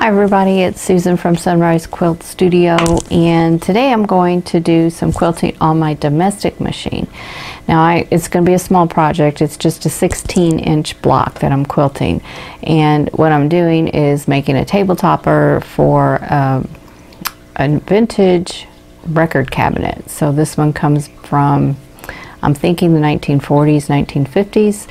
Hi everybody, it's Susan from Sunrise Quilt Studio and today I'm going to do some quilting on my domestic machine. Now I, it's going to be a small project, it's just a 16 inch block that I'm quilting and what I'm doing is making a table topper for um, a vintage record cabinet. So this one comes from, I'm thinking the 1940s, 1950s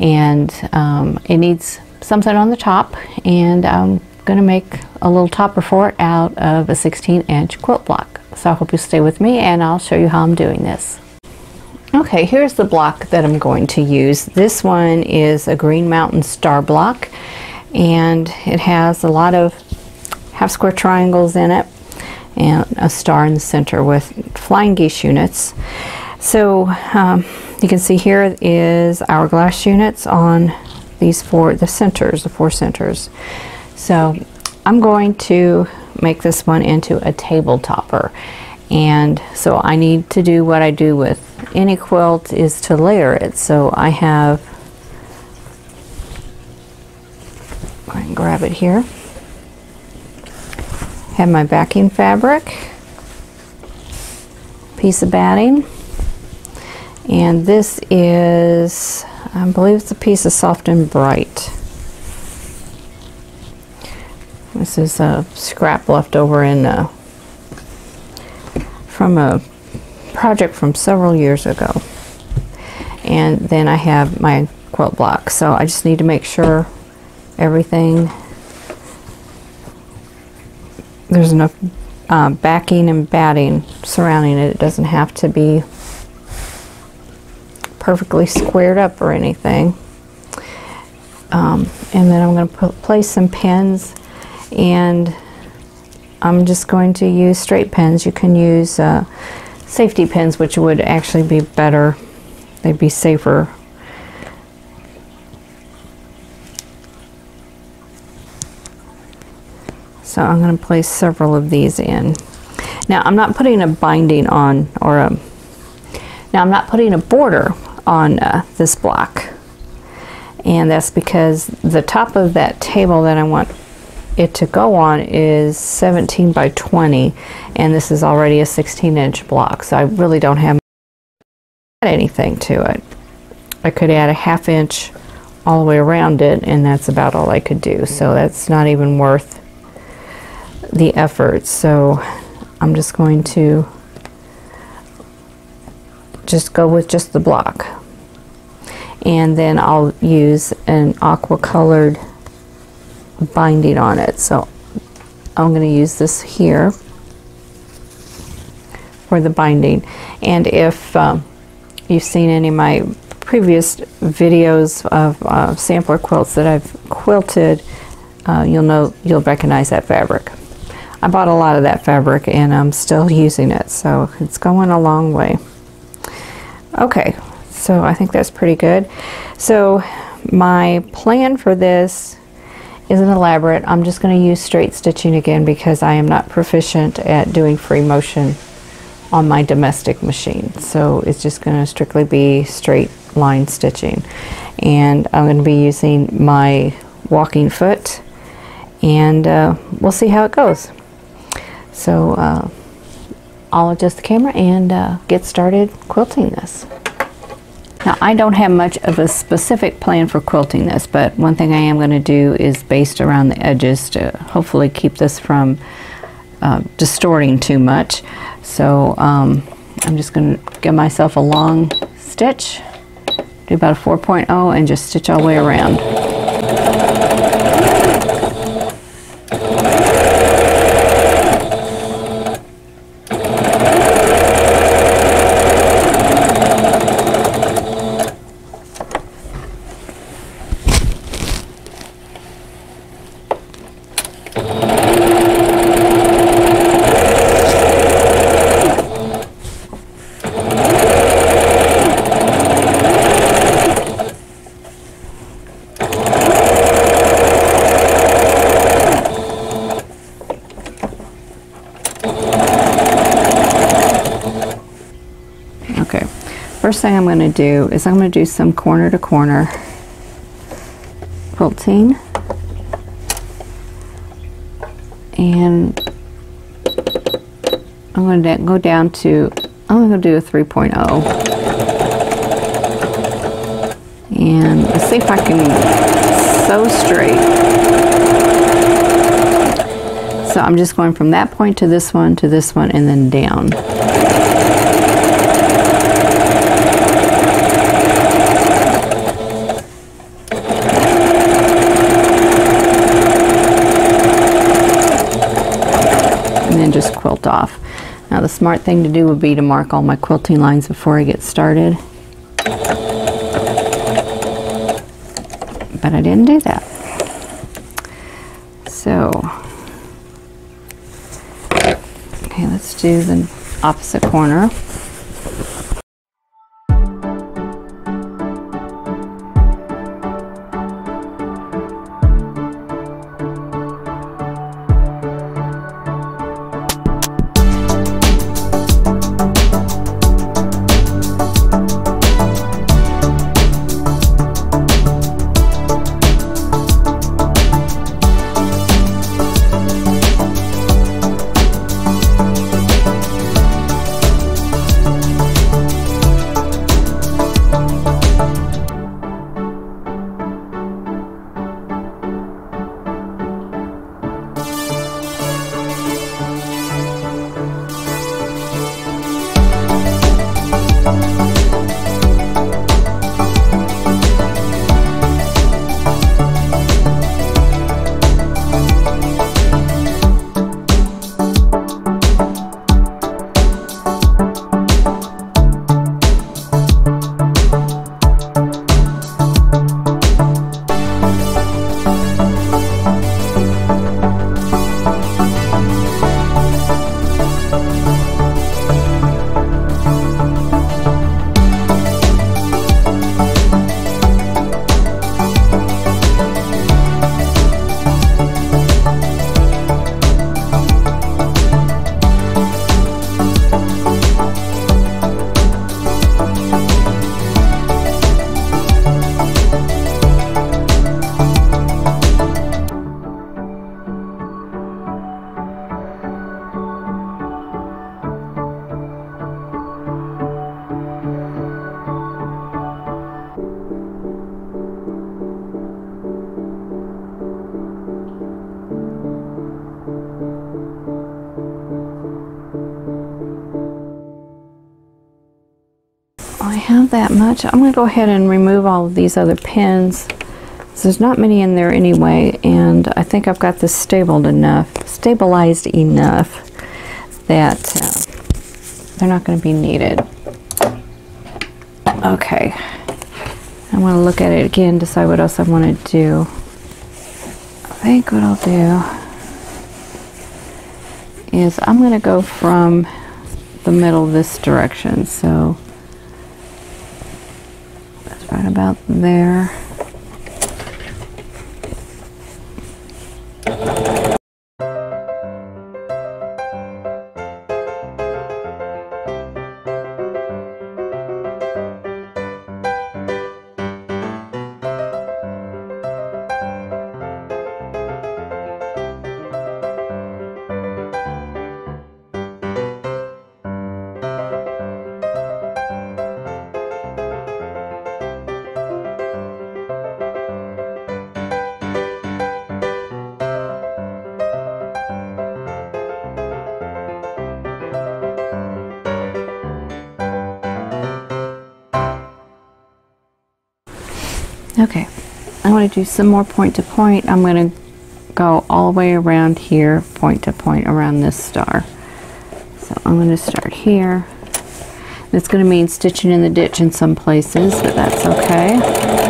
and um, it needs something on the top and I'm going to make a little topper for it out of a 16 inch quilt block. So I hope you stay with me and I'll show you how I'm doing this. Okay, here's the block that I'm going to use. This one is a Green Mountain Star block and it has a lot of half square triangles in it and a star in the center with flying geese units. So um, you can see here is hourglass units on these four, the centers, the four centers. So I'm going to make this one into a table topper. And so I need to do what I do with any quilt is to layer it. So I have, go ahead and grab it here. Have my backing fabric, piece of batting, and this is, I believe it's a piece of soft and bright. This is a scrap left over in a, from a project from several years ago. And then I have my quilt block. So I just need to make sure everything, there's enough uh, backing and batting surrounding it. It doesn't have to be perfectly squared up or anything. Um, and then I'm going to place some pins and I'm just going to use straight pins. You can use uh, safety pins which would actually be better. They'd be safer. So I'm going to place several of these in. Now I'm not putting a binding on or a now I'm not putting a border on uh, this block and that's because the top of that table that I want it to go on is 17 by 20 and this is already a 16 inch block so I really don't have anything to it. I could add a half inch all the way around it and that's about all I could do so that's not even worth the effort so I'm just going to just go with just the block and then I'll use an aqua colored binding on it. So I'm going to use this here for the binding. And if um, you've seen any of my previous videos of uh, sampler quilts that I've quilted, uh, you'll know, you'll recognize that fabric. I bought a lot of that fabric and I'm still using it, so it's going a long way. Okay, so I think that's pretty good. So my plan for this isn't elaborate. I'm just going to use straight stitching again because I am not proficient at doing free motion on my domestic machine. So it's just going to strictly be straight line stitching. And I'm going to be using my walking foot and uh, we'll see how it goes. So uh, I'll adjust the camera and uh, get started quilting this. Now I don't have much of a specific plan for quilting this, but one thing I am going to do is baste around the edges to hopefully keep this from uh, distorting too much. So um, I'm just going to give myself a long stitch, do about a 4.0 and just stitch all the way around. First thing I'm going to do is I'm going to do some corner to corner quilting. And I'm going to go down to, I'm going to do a 3.0. And let's see if I can sew straight. So I'm just going from that point to this one, to this one, and then down. And then just quilt off. Now the smart thing to do would be to mark all my quilting lines before I get started. But I didn't do that. So, okay, let's do the opposite corner. Much. I'm going to go ahead and remove all of these other pins. There's not many in there anyway, and I think I've got this stabled enough, stabilized enough that uh, they're not going to be needed. Okay. I want to look at it again, decide what else I want to do. I think what I'll do is I'm going to go from the middle this direction. So about there. Okay, I want to do some more point to point. I'm going to go all the way around here, point to point around this star. So I'm going to start here. It's going to mean stitching in the ditch in some places, but that's okay.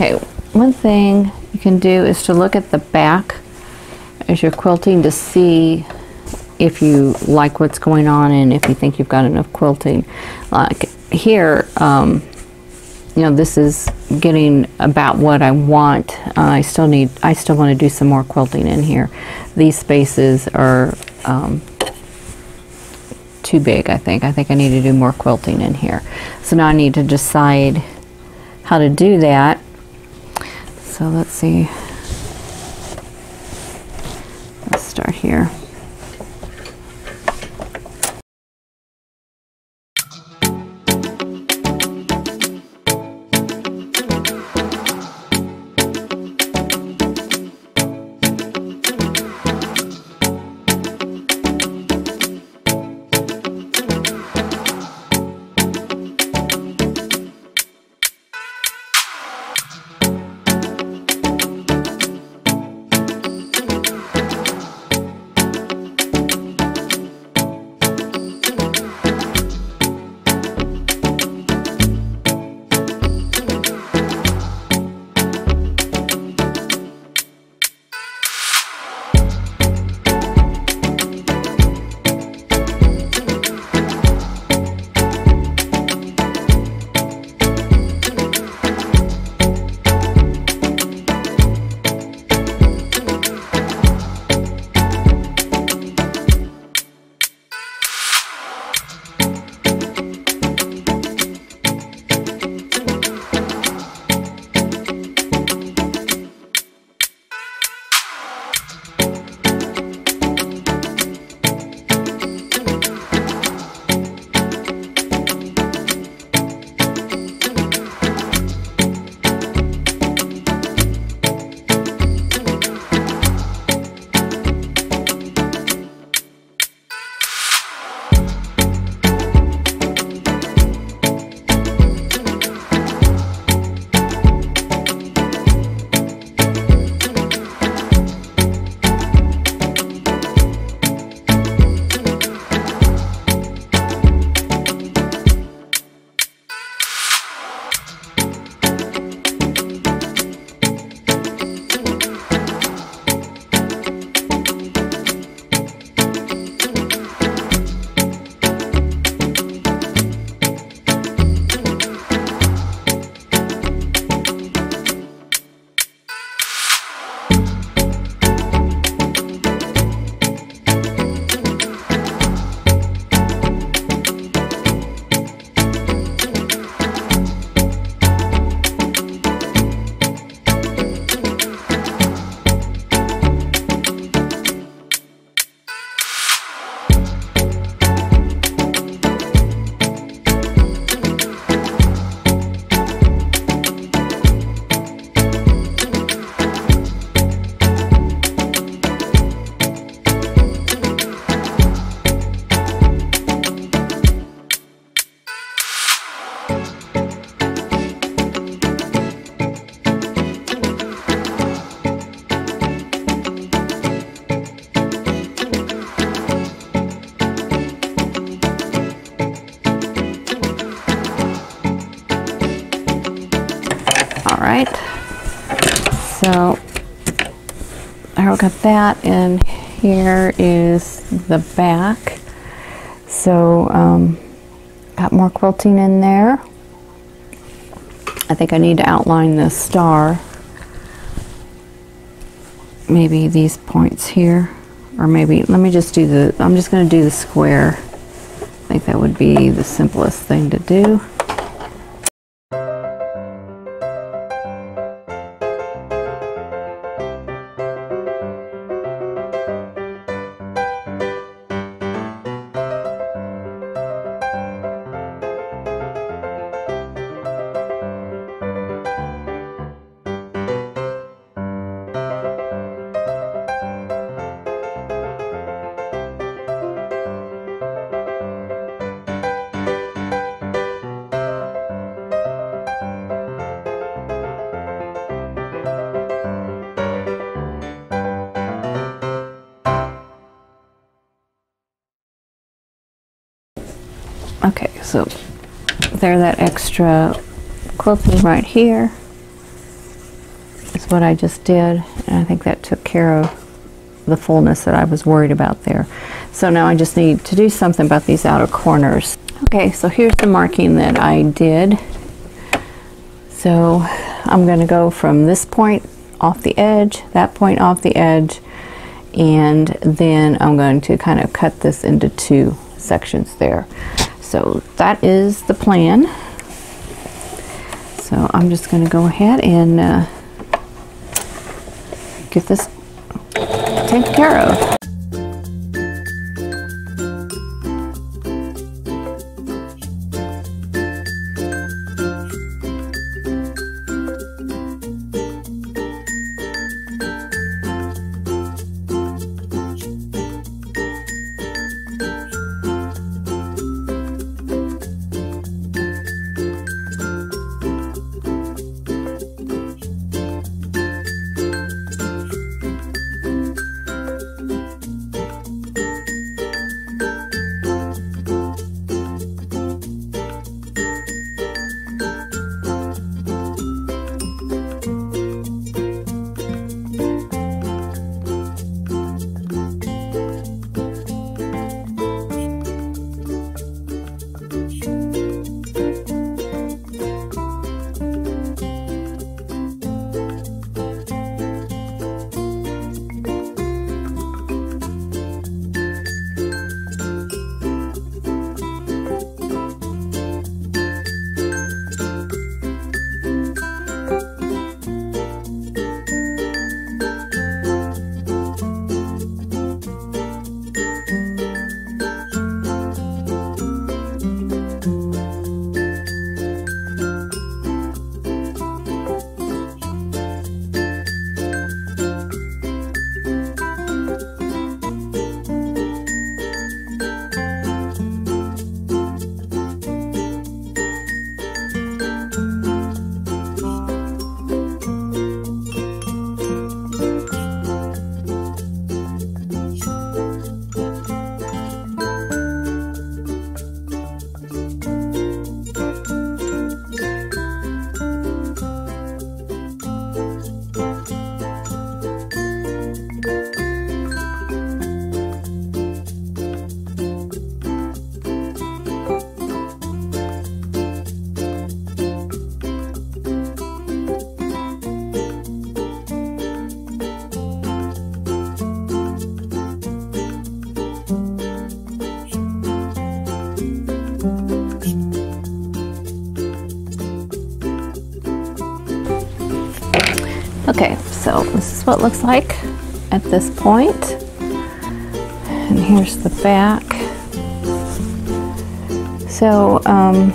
Okay, one thing you can do is to look at the back as you're quilting to see if you like what's going on and if you think you've got enough quilting. Like here, um, you know, this is getting about what I want. Uh, I still need, I still want to do some more quilting in here. These spaces are um, too big, I think. I think I need to do more quilting in here. So now I need to decide how to do that. So let's see. So I got that and here is the back. So um, got more quilting in there. I think I need to outline the star. Maybe these points here or maybe let me just do the I'm just going to do the square. I think that would be the simplest thing to do. So there that extra quilting right here is what I just did. And I think that took care of the fullness that I was worried about there. So now I just need to do something about these outer corners. Okay, so here's the marking that I did. So I'm going to go from this point off the edge, that point off the edge, and then I'm going to kind of cut this into two sections there. So that is the plan. So I'm just going to go ahead and uh, get this taken care of. So this is what it looks like at this point. And here's the back. So, um,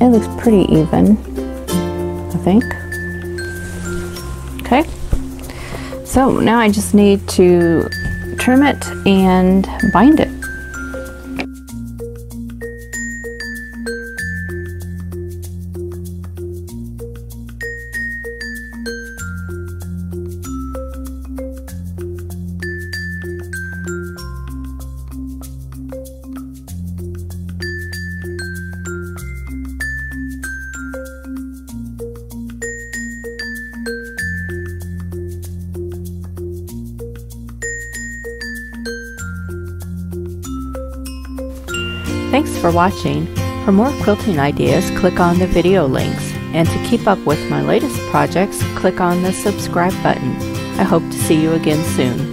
it looks pretty even, I think. Okay, so now I just need to trim it and bind it. For watching. For more quilting ideas, click on the video links. And to keep up with my latest projects, click on the subscribe button. I hope to see you again soon.